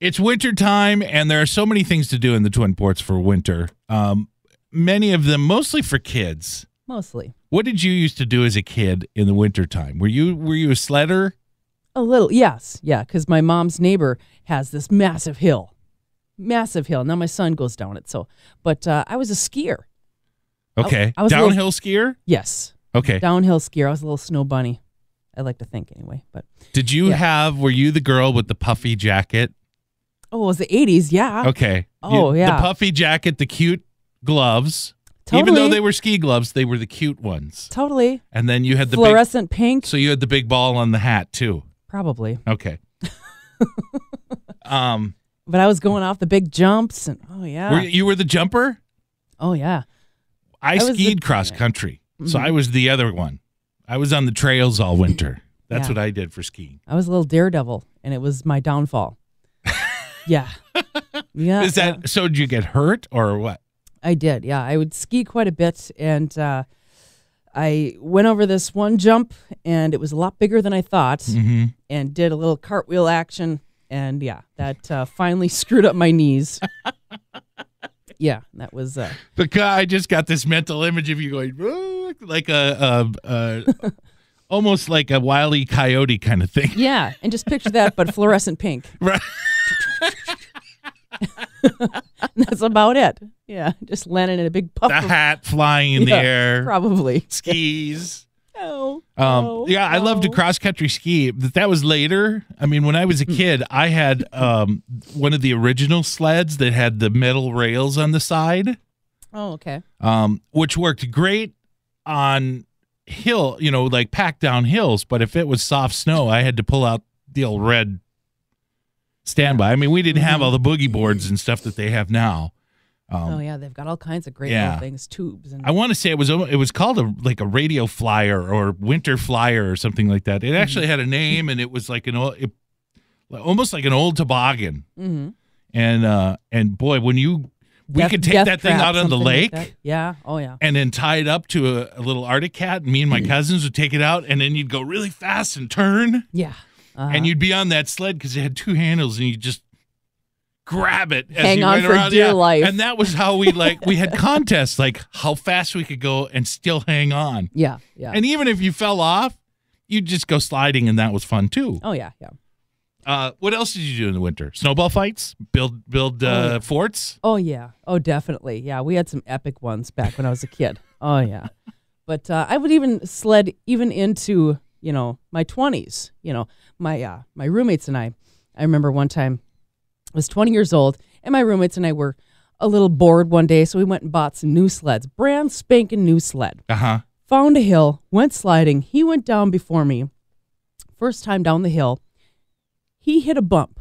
it's winter time, and there are so many things to do in the Twin Ports for winter. Um, many of them mostly for kids. Mostly. What did you used to do as a kid in the wintertime? Were you were you a sledder? A little, yes, yeah, because my mom's neighbor has this massive hill, massive hill. Now my son goes down it, so. But uh, I was a skier. Okay. I was a little- Downhill skier? Yes, Okay. downhill skier. I was a little snow bunny. I like to think anyway. But Did you Yeah. have were you the girl with the puffy jacket? Oh, it was the '80s, yeah. Okay. Oh, You- yeah. The puffy jacket, the cute gloves. Totally. Even though they were ski gloves, they were the cute ones. Totally. And then you had the big Fluorescent pink, so you had the big ball on the hat too. probably. Okay. um But I was going off the big jumps, and oh yeah, were you, were the jumper? oh yeah. I, was the- skied cross country. So Mhm. I was the other one. I was on the trails all winter. That's Yeah. what I did for skiing. I was a little daredevil, and it was my downfall. Yeah, yeah. Is that yeah. so did you get hurt or what? I did. Yeah, I would ski quite a bit, and uh, I went over this one jump, and it was a lot bigger than I thought, Mhm. and did a little cartwheel action, and yeah, that uh, finally screwed up my knees. yeah, that was. Uh, The guy I just got this mental image of you going like a, a, a almost like a wily coyote kind of thing. yeah, and just picture that, but fluorescent pink. Right. That's about it. Yeah, just landing in a big puff. The of- hat flying in Yeah, the air. Probably. Skis. Oh, Um, oh, yeah, I loved to oh. cross country ski. But that was later. I mean, when I was a kid, I had um, one of the original sleds that had the metal rails on the side, Oh, okay. um, which worked great on hill, you know, like packed down hills. But if it was soft snow, I had to pull out the old red standby. I mean, we didn't have all the boogie boards and stuff that they have now. Um, oh yeah, they've got all kinds of great yeah. little things, tubes and I want to say it was it was called a like a radio flyer or winter flyer or something like that. It Mm-hmm. actually had a name and it was like an old, it, almost like an old toboggan. Mhm. And uh and boy, when you we Death- could take that thing trap, out on the something like lake yeah. Oh yeah. and then tie it up to a, a little Arctic cat. And me and my cousins would take it out and then you'd go really fast and turn Yeah. Uh-huh. and you'd be on that sled because it had two handles and you just grab it as Hang you on went for around. dear yeah. life. And that was how we like we had contests like how fast we could go and still hang on. yeah. Yeah. And even if you fell off, you'd just go sliding and that was fun too. oh yeah. Yeah. Uh, what else did you do in the winter? Snowball fights? Build build uh, Oh, yeah. forts? Oh yeah. Oh definitely. Yeah. We had some epic ones back when I was a kid. Oh yeah. But uh, I would even sled even into you know my twenties. You know my uh, my roommates and I. I remember one time I was 20 years old, and my roommates and I were a little bored one day, so we went and bought some new sleds, brand spanking new sled. Uh-huh. found a hill, went sliding. He went down before me. First time down the hill, he hit a bump.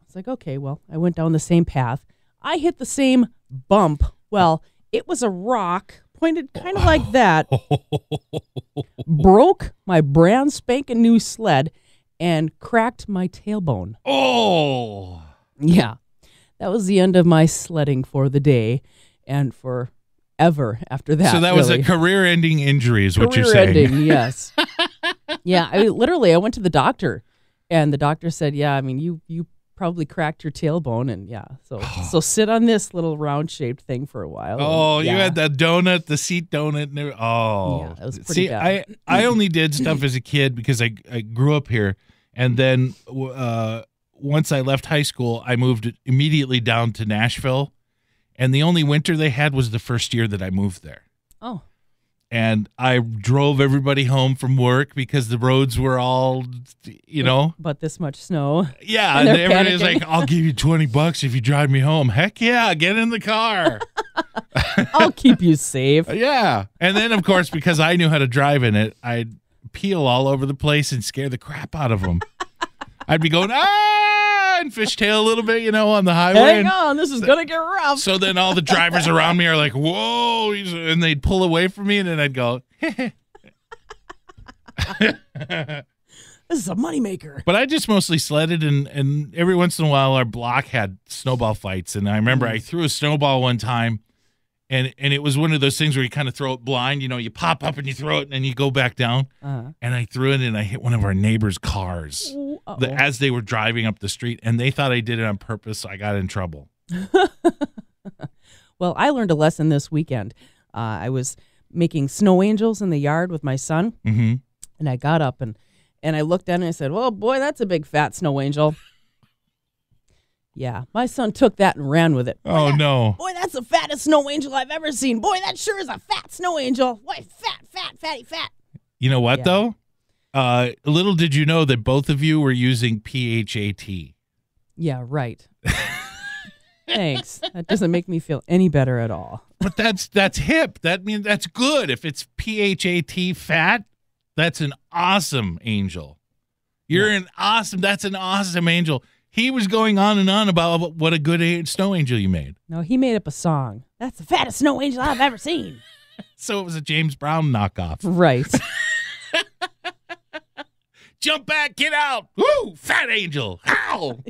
I was like, okay, well, I went down the same path. I hit the same bump. Well, it was a rock pointed kind of like that, broke my brand spanking new sled, and cracked my tailbone. Oh. Yeah. That was the end of my sledding for the day and for ever after that. so that was a career-ending injury, is what you're Career saying. ending, yes. yeah, I literally I went to the doctor, and the doctor said, "Yeah, I mean you you probably cracked your tailbone, and yeah, so so sit on this little round shaped thing for a while." Oh, and, you had that donut, the seat donut, and oh, Yeah, was pretty see, bad. I I only did stuff as a kid because I I grew up here, and then uh, once I left high school, I moved immediately down to Nashville, and the only winter they had was the first year that I moved there. Oh, and I drove everybody home from work because the roads were all, you know, but this much snow. yeah. And And, everybody's like, "I'll give you twenty bucks if you drive me home." Heck yeah, get in the car. I'll keep you safe. yeah, and then of course because I knew how to drive in it, I'd peel all over the place and scare the crap out of them. I'd be going ah and fishtail a little bit, you know, on the highway. Hang and- on, this is gonna get rough. So then all the drivers around me are like, "Whoa!" and they'd pull away from me, and then I'd go. This is a moneymaker. But I just mostly sledded, and, and every once in a while, our block had snowball fights. And I remember I threw a snowball one time, and and it was one of those things where you kind of throw it blind. You know, you pop up and you throw it, and then you go back down. Uh-huh. And I threw it, and I hit one of our neighbors' cars. The, as they were driving up the street, and they thought I did it on purpose. So I got in trouble. Well, I learned a lesson this weekend. Uh, I was making snow angels in the yard with my son, hmm and I got up and and I looked at it and I said, "Well, boy, that's a big fat snow angel." yeah, my son took that and ran with it. Oh no! Boy, that's the fattest snow angel I've ever seen. Boy, that sure is a fat snow angel. Boy, fat, fat, fatty, fat. You know what Yeah. though? Uh, little did you know that both of you were using PHAT. Yeah, right. Thanks. That doesn't make me feel any better at all. But that's that's hip. That means that's good. If it's PHAT fat, that's an awesome angel. You're an awesome. That's an awesome angel. He was going on and on about what a good snow angel you made. No, he made up a song. That's the fattest snow angel I've ever seen. So it was a James Brown knockoff. Right. Jump back, get out. Woo! Fat angel. How?